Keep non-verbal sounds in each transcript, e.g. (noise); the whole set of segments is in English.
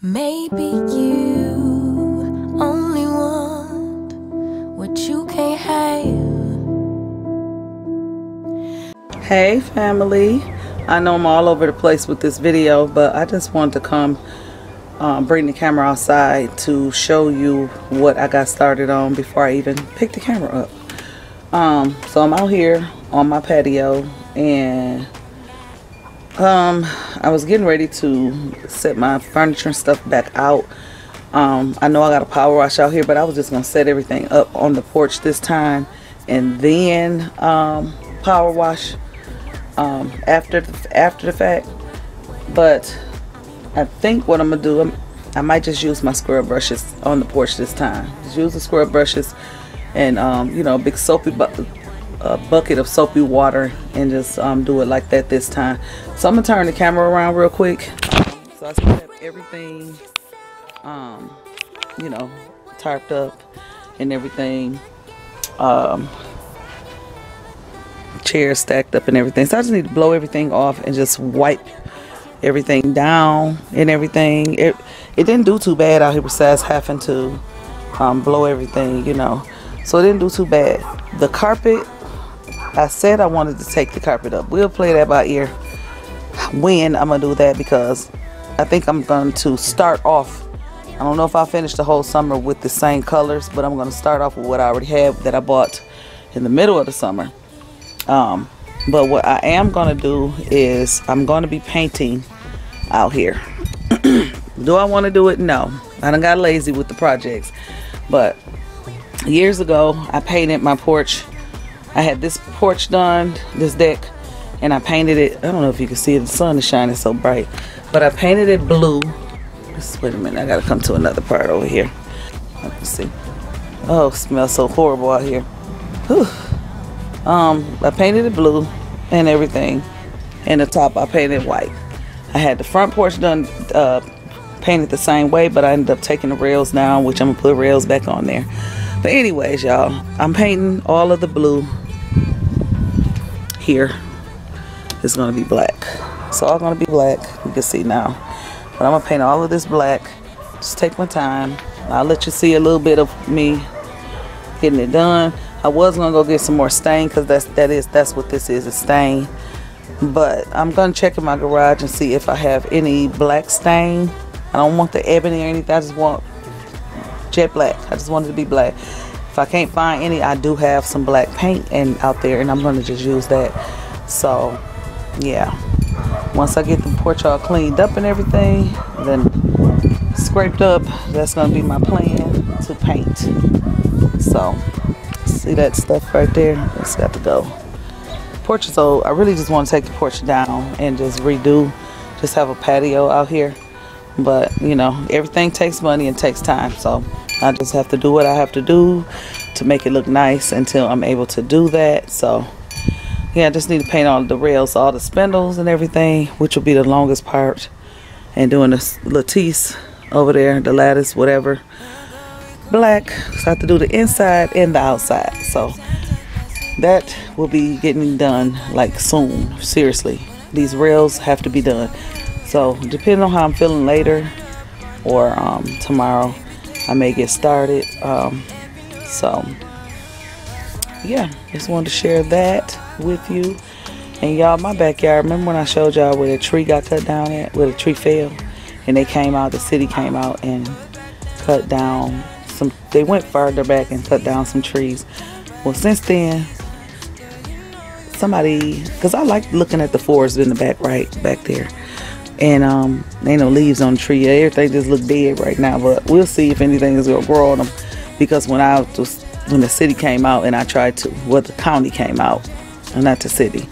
Maybe you only want what you can't have. Hey family, I know I'm all over the place with this video, but I just wanted to come um, bring the camera outside to show you what I got started on before I even picked the camera up. Um, so I'm out here on my patio and um, I was getting ready to set my furniture and stuff back out. Um, I know I got a power wash out here, but I was just going to set everything up on the porch this time and then um, power wash um, after, the, after the fact. But I think what I'm to do, I'm, I might just use my scrub brushes on the porch this time. Just use the scrub brushes and, um, you know, big soapy a bucket of soapy water and just um, do it like that this time. So I'm gonna turn the camera around real quick. So I still have everything, um, you know, tarped up and everything. Um, chairs stacked up and everything. So I just need to blow everything off and just wipe everything down and everything. It it didn't do too bad out here besides having to um, blow everything, you know. So it didn't do too bad. The carpet I said I wanted to take the carpet up. We'll play that by ear when I'm going to do that because I think I'm going to start off. I don't know if I'll finish the whole summer with the same colors, but I'm going to start off with what I already have that I bought in the middle of the summer. Um, but what I am going to do is I'm going to be painting out here. (clears throat) do I want to do it? No. I done got lazy with the projects. But years ago, I painted my porch I had this porch done, this deck, and I painted it. I don't know if you can see it. The sun is shining so bright. But I painted it blue. Just wait a minute. I got to come to another part over here. Let me see. Oh, smells so horrible out here. Whew. Um, I painted it blue and everything. And the top I painted white. I had the front porch done, uh, painted the same way, but I ended up taking the rails down, which I'm going to put rails back on there. But anyways, y'all, I'm painting all of the blue here is going to be black. It's all going to be black. You can see now. But I'm going to paint all of this black. Just take my time. I'll let you see a little bit of me getting it done. I was going to go get some more stain because that's, that is, that's what this is, a stain. But I'm going to check in my garage and see if I have any black stain. I don't want the ebony or anything. I just want jet black. I just want it to be black. If I can't find any, I do have some black paint and out there and I'm to just use that. So, yeah. Once I get the porch all cleaned up and everything, then scraped up, that's to be my plan to paint. So, see that stuff right there? It's got to go. Porch is old. I really just want to take the porch down and just redo, just have a patio out here. But, you know, everything takes money and takes time. So, I just have to do what I have to do to make it look nice until I'm able to do that. So yeah, I just need to paint all the rails, all the spindles and everything, which will be the longest part. And doing the lattice over there, the lattice, whatever. Black, so I have to do the inside and the outside. So that will be getting done like soon, seriously. These rails have to be done. So depending on how I'm feeling later or um, tomorrow, I may get started. Um, so, yeah, just wanted to share that with you. And y'all, my backyard, remember when I showed y'all where the tree got cut down at, where the tree fell? And they came out, the city came out and cut down some, they went further back and cut down some trees. Well, since then, somebody, because I like looking at the forest in the back, right, back there and um ain't no leaves on the tree. Everything just look dead right now but we'll see if anything is gonna grow on them because when i was when the city came out and i tried to well the county came out not the city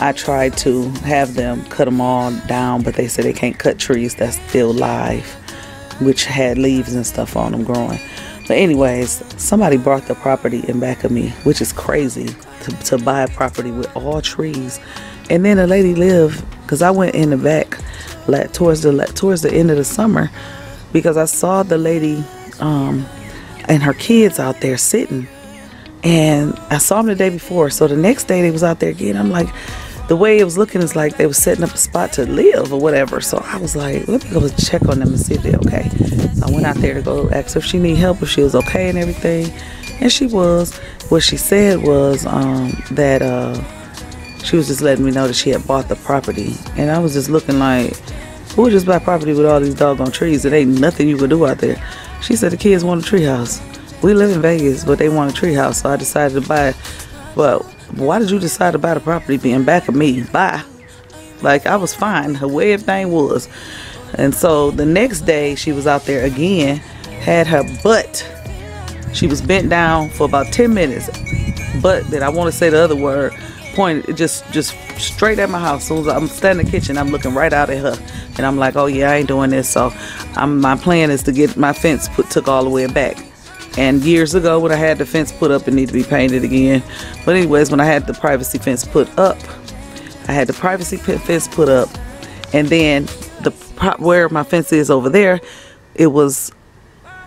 i tried to have them cut them all down but they said they can't cut trees that's still live which had leaves and stuff on them growing. But anyways somebody bought the property in back of me which is crazy to, to buy a property with all trees. And then a lady lived because i went in the back like towards the towards the end of the summer because I saw the lady um, and her kids out there sitting and I saw them the day before so the next day they was out there again I'm like the way it was looking is like they were setting up a spot to live or whatever. So I was like, let me go check on them and see if they're okay. So I went out there to go ask if she need help, if she was okay and everything. And she was. What she said was um, that uh, she was just letting me know that she had bought the property. And I was just looking like, who would just buy property with all these doggone trees? It ain't nothing you could do out there. She said the kids want a tree house. We live in Vegas, but they want a tree house. So I decided to buy it. Well, why did you decide to buy the property being back of me? Bye. Like I was fine, the way everything was. And so the next day she was out there again, had her butt. She was bent down for about 10 minutes. But that I want to say the other word, pointed just just straight at my house. As soon as I'm standing in the kitchen, I'm looking right out at her. And I'm like, oh yeah, I ain't doing this. So I'm, my plan is to get my fence put took all the way back. And years ago, when I had the fence put up, it needed to be painted again. But anyways, when I had the privacy fence put up, I had the privacy fence put up, and then the where my fence is over there, it was,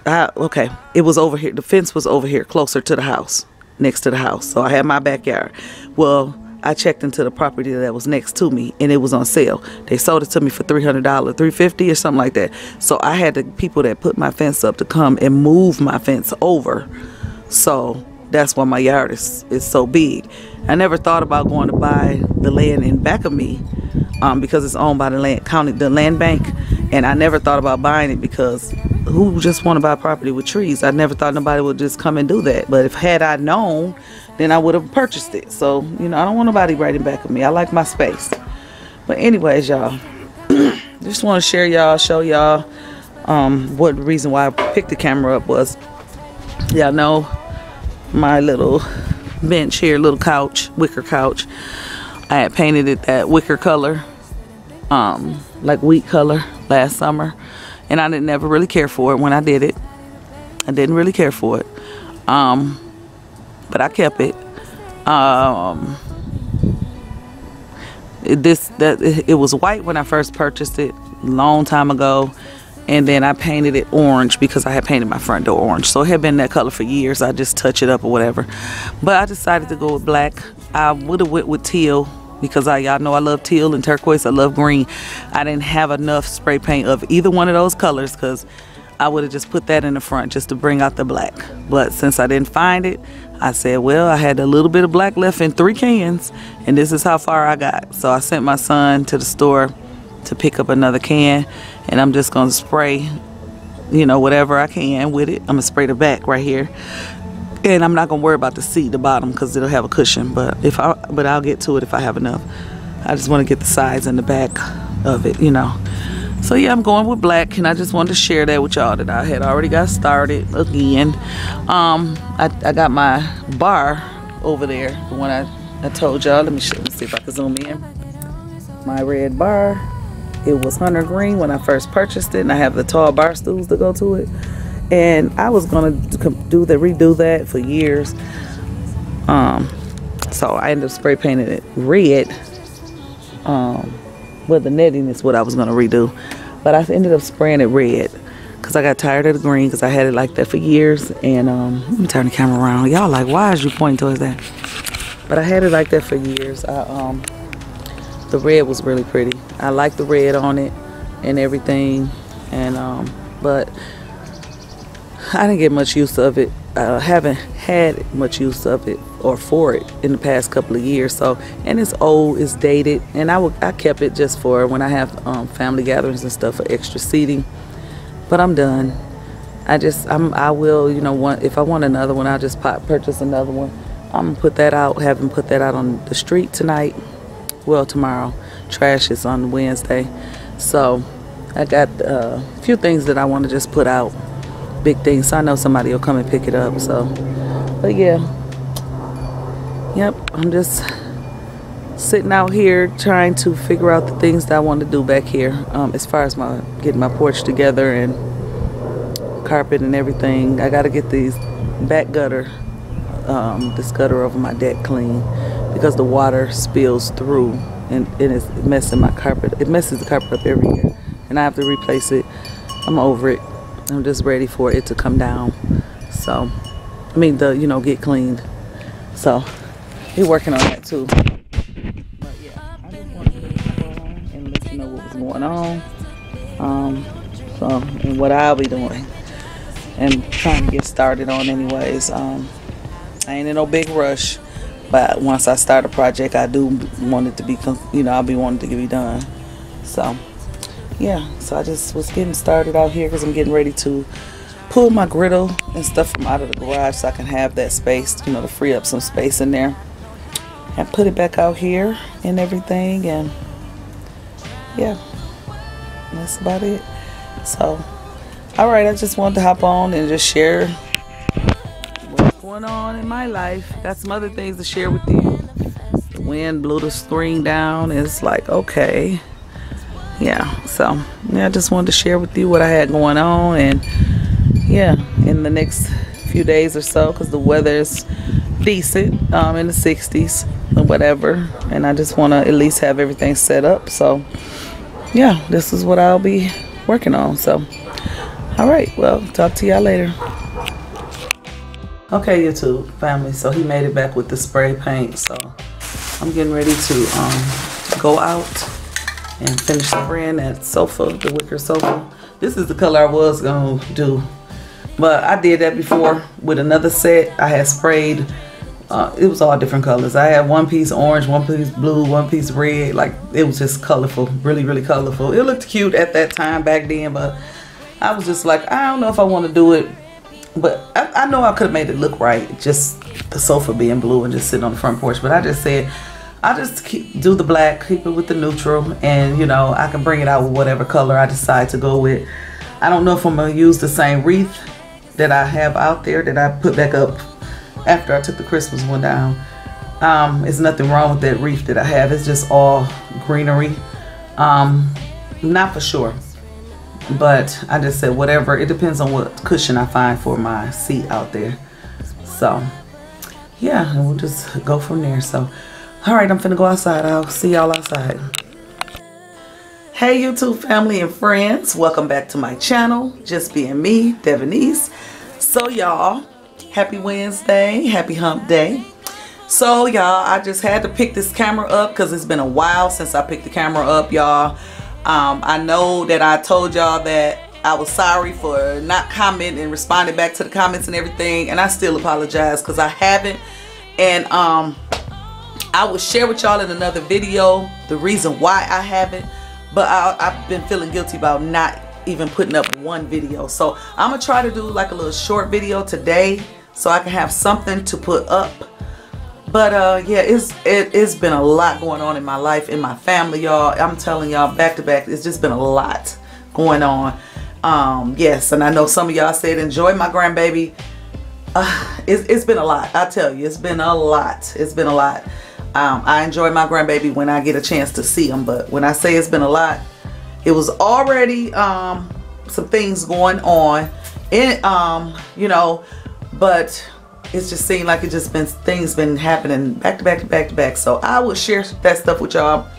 uh, okay, it was over here. The fence was over here, closer to the house, next to the house. So I had my backyard. Well, I checked into the property that was next to me and it was on sale. They sold it to me for $300, 350 or something like that. So I had the people that put my fence up to come and move my fence over. So that's why my yard is, is so big. I never thought about going to buy the land in back of me um, because it's owned by the land county, the land bank. And I never thought about buying it because who just want to buy property with trees? I never thought nobody would just come and do that. But if had I known then I would have purchased it. So, you know, I don't want nobody writing back of me. I like my space. But anyways, y'all, (clears throat) just want to share y'all, show y'all um, what reason why I picked the camera up was. Y'all know my little bench here, little couch, wicker couch. I had painted it that wicker color, um, like wheat color last summer. And I didn't ever really care for it when I did it. I didn't really care for it. Um, but I kept it. Um, this that it was white when I first purchased it long time ago. And then I painted it orange because I had painted my front door orange. So it had been that color for years. I just touch it up or whatever. But I decided to go with black. I would have went with teal because I y'all know I love teal and turquoise. I love green. I didn't have enough spray paint of either one of those colors because I would have just put that in the front just to bring out the black. But since I didn't find it I said, well, I had a little bit of black left in three cans, and this is how far I got. So I sent my son to the store to pick up another can, and I'm just gonna spray, you know, whatever I can with it. I'm gonna spray the back right here, and I'm not gonna worry about the seat, the bottom, because it'll have a cushion. But if I, but I'll get to it if I have enough. I just want to get the sides and the back of it, you know. So yeah, I'm going with black, and I just wanted to share that with y'all that I had already got started again. Um, I, I got my bar over there, the one I, I told y'all. Let me, show, see if I can zoom in. My red bar. It was hunter green when I first purchased it, and I have the tall bar stools to go to it. And I was gonna do the redo that for years. Um, so I ended up spray painting it red. Um, well the netting is what I was going to redo but I ended up spraying it red because I got tired of the green because I had it like that for years. And um, let me turn the camera around. Y'all like why is you pointing towards that? But I had it like that for years. I, um, the red was really pretty. I like the red on it and everything. And um, but I didn't get much use of it I haven't had much use of it or for it in the past couple of years. So, and it's old, it's dated, and I, I kept it just for when I have um, family gatherings and stuff for extra seating. But I'm done. I just, I'm, I will, you know, want, if I want another one, I'll just pop, purchase another one. I'm gonna put that out, having put that out on the street tonight. Well, tomorrow. Trash is on Wednesday. So, I got uh, a few things that I want to just put out. Big thing. So I know somebody will come and pick it up. So, but yeah, yep, I'm just sitting out here trying to figure out the things that I want to do back here um, as far as my getting my porch together and carpet and everything. I got to get these back gutter, um, this gutter over my deck clean because the water spills through and, and it's messing my carpet. It messes the carpet up every year and I have to replace it. I'm over it. I'm just ready for it to come down. So, I mean, the, you know, get cleaned. So, we're working on that too. But yeah. going on. Um, so, and what I'll be doing. And trying to get started on anyways. Um, I ain't in no big rush. But once I start a project, I do want it to be, you know, I'll be wanting to be done. So, yeah. So I just was getting started out here because I'm getting ready to pull my griddle and stuff from out of the garage so I can have that space, you know, to free up some space in there. And put it back out here and everything. And yeah, that's about it. So, all right, I just wanted to hop on and just share what's going on in my life. Got some other things to share with you. The wind blew the screen down. It's like, okay. Yeah, so yeah, I just wanted to share with you what I had going on. And yeah, in the next few days or so, because the weather is decent um, in the 60s or whatever. And I just want to at least have everything set up. So yeah, this is what I'll be working on. So, all right, well, talk to y'all later. Okay, YouTube family, so he made it back with the spray paint. So I'm getting ready to um, go out and finish spraying that sofa, the wicker sofa. This is the color I was gonna do, but I did that before with another set. I had sprayed, uh, it was all different colors. I had one piece orange, one piece blue, one piece red. Like it was just colorful, really, really colorful. It looked cute at that time back then, but I was just like, I don't know if I want to do it but I, I know I could have made it look right, just the sofa being blue and just sitting on the front porch. But I just said, I just keep, do the black, keep it with the neutral, and you know I can bring it out with whatever color I decide to go with. I don't know if I'm gonna use the same wreath that I have out there that I put back up after I took the Christmas one down. Um, it's nothing wrong with that wreath that I have. It's just all greenery. Um, not for sure but I just said whatever it depends on what cushion I find for my seat out there so yeah we'll just go from there so all right I'm finna go outside. I'll see y'all outside. Hey YouTube family and friends. Welcome back to my channel. Just being me Devanise so y'all happy Wednesday happy hump day. So y'all I just had to pick this camera up because it's been a while since I picked the camera up y'all. Um, I know that I told y'all that I was sorry for not commenting and responding back to the comments and everything. And I still apologize because I haven't. And um, I will share with y'all in another video the reason why I haven't. But I, I've been feeling guilty about not even putting up one video. So I'm going to try to do like a little short video today so I can have something to put up but uh, yeah, it's it, has been a lot going on in my life, in my family, y'all. I'm telling y'all, back to back, it's just been a lot going on. Um, yes, and I know some of y'all said enjoy my grandbaby. Uh, it's, it's been a lot. I tell you, it's been a lot. It's been a lot. Um, I enjoy my grandbaby when I get a chance to see him, but when I say it's been a lot, it was already um, some things going on, in um, you know, but it's just seemed like it just been things been happening back to back to back to back. So I will share that stuff with y'all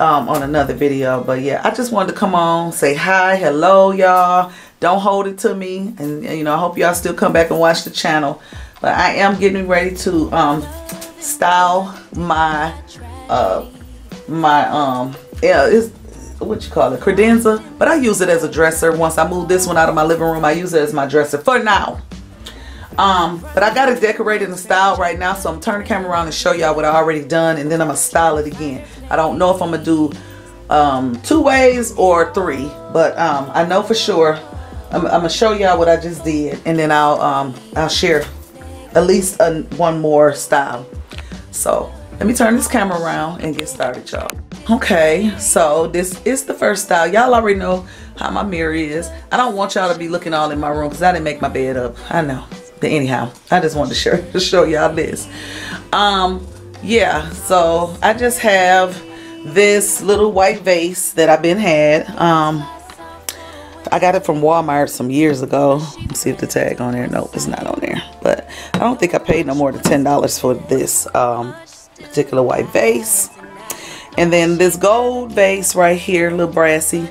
um, on another video. But yeah, I just wanted to come on, say hi, hello, y'all. Don't hold it to me, and you know I hope y'all still come back and watch the channel. But I am getting ready to um, style my uh, my um yeah it's what you call it credenza. But I use it as a dresser. Once I move this one out of my living room I use it as my dresser for now. Um, but I got it decorated and styled right now, so I'm turning the camera around and show y'all what I already done, and then I'm gonna style it again. I don't know if I'm gonna do um, two ways or three, but um, I know for sure I'm, I'm gonna show y'all what I just did, and then I'll um, I'll share at least a, one more style. So let me turn this camera around and get started, y'all. Okay, so this is the first style. Y'all already know how my mirror is. I don't want y'all to be looking all in my room because I didn't make my bed up. I know. But anyhow, I just wanted to share to (laughs) show y'all this. Um, yeah, so I just have this little white vase that I've been had. Um, I got it from Walmart some years ago. Let's see if the tag on there. Nope, it's not on there. But I don't think I paid no more than $10 for this um, particular white vase. And then this gold vase right here, little brassy.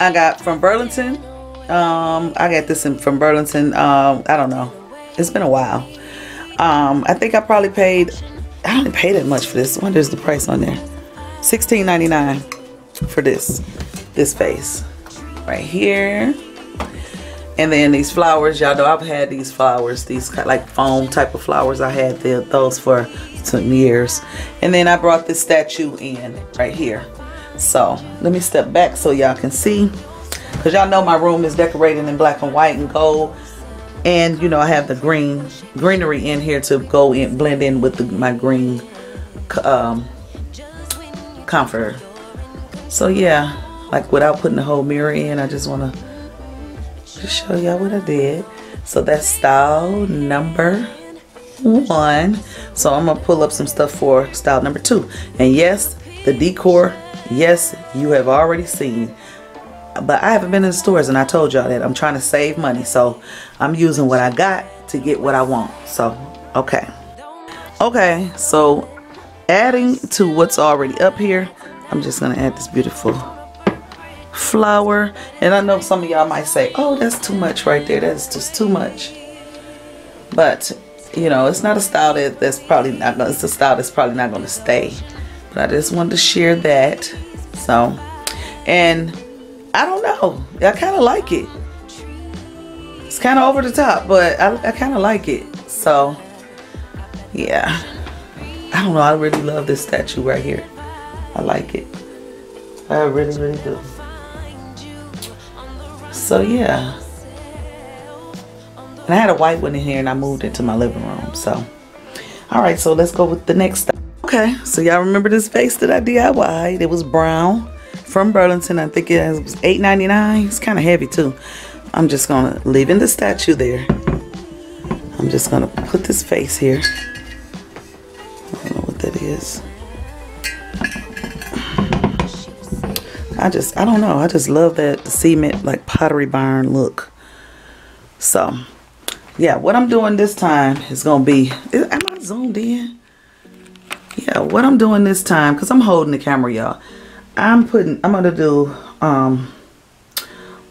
I got from Burlington um, I got this in, from Burlington. Um, I don't know. It's been a while. Um, I think I probably paid. I didn't pay that much for this. What is the price on there? Sixteen ninety nine. for this, this vase right here. And then these flowers, y'all know I've had these flowers, these like foam type of flowers. I had the, those for some years. And then I brought this statue in right here. So let me step back so y'all can see. Because y'all know my room is decorated in black and white and gold. And you know I have the green greenery in here to go in, blend in with the, my green um, comforter. So yeah, like without putting the whole mirror in, I just want to show y'all what I did. So that's style number one. So I'm gonna pull up some stuff for style number two. And yes, the decor, yes, you have already seen. But I haven't been in stores and I told y'all that I'm trying to save money. So I'm using what I got to get what I want. So, okay. Okay, so adding to what's already up here, I'm just gonna add this beautiful flower. And I know some of y'all might say, oh, that's too much right there. That's just too much. But, you know, it's not a style that, that's probably not gonna, it's a style that's probably not gonna stay. But I just wanted to share that. So, and I don't know. I kind of like it. It's kind of over the top, but I, I kind of like it. So, yeah. I don't know. I really love this statue right here. I like it. I really, really do. So, yeah. And I had a white one in here and I moved it to my living room. So, all right. So, let's go with the next. Okay. So, y'all remember this vase that I DIY'd? It was brown from Burlington. I think it was $8.99. It's kind of heavy too. I'm just gonna leave in the statue there. I'm just gonna put this face here. I don't know what that is. I just, I don't know. I just love that cement like pottery barn look. So, yeah, what I'm doing this time is gonna be, is, am I zoomed in? Yeah, what I'm doing this time, because I'm holding the camera, y'all. I'm putting, I'm going to do um,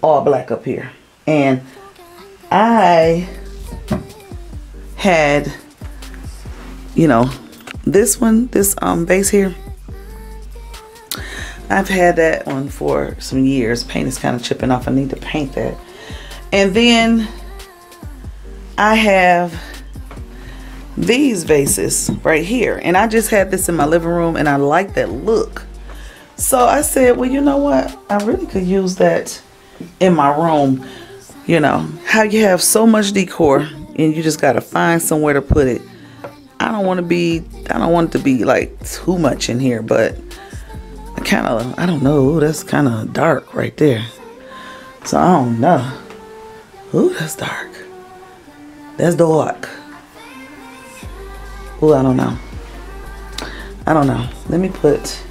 all black up here. And I had, you know, this one, this um, base here. I've had that one for some years. Paint is kind of chipping off. I need to paint that. And then I have these vases right here. And I just had this in my living room and I like that look. So I said, well, you know what? I really could use that in my room. You know, how you have so much decor and you just got to find somewhere to put it. I don't want to be, I don't want it to be like too much in here, but kind of, I don't know. That's kind of dark right there. So I don't know. Ooh, that's dark. That's dark. Ooh, I don't know. I don't know. Let me put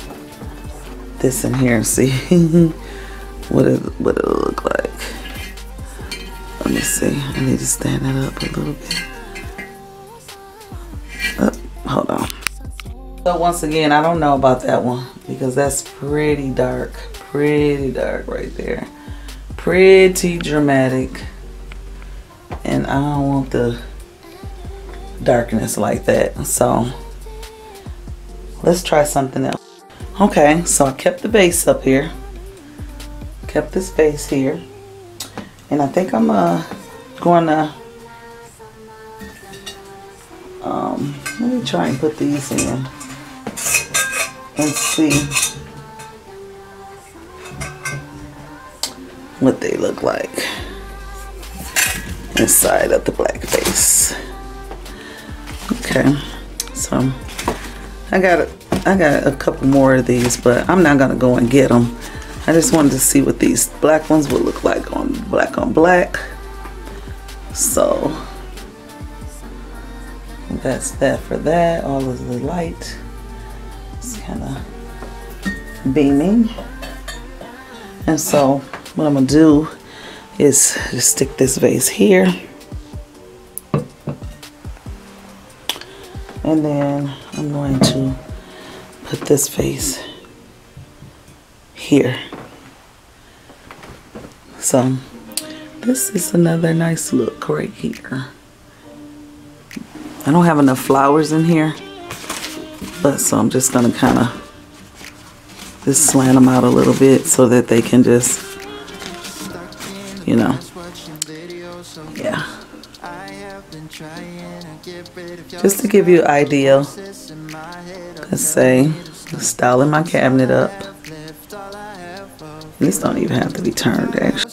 this in here and see (laughs) what it what it look like. Let me see. I need to stand that up a little bit. Oh, hold on. So once again, I don't know about that one because that's pretty dark. Pretty dark right there. Pretty dramatic. And I don't want the darkness like that. So let's try something else. Okay, so I kept the base up here. Kept this base here. And I think I'm uh, going to, um, let me try and put these in and see what they look like inside of the black base. Okay, so I got it I got a couple more of these, but I'm not gonna go and get them. I just wanted to see what these black ones would look like on black on black. So that's that for that. All of the light kind of beaming. And so what I'm gonna do is just stick this vase here. And then I'm going to put this vase here. So this is another nice look right here. I don't have enough flowers in here, but so I'm just gonna kind of just slant them out a little bit so that they can just, you know, yeah. Just to give you idea, let's say, styling my cabinet up. These don't even have to be turned actually.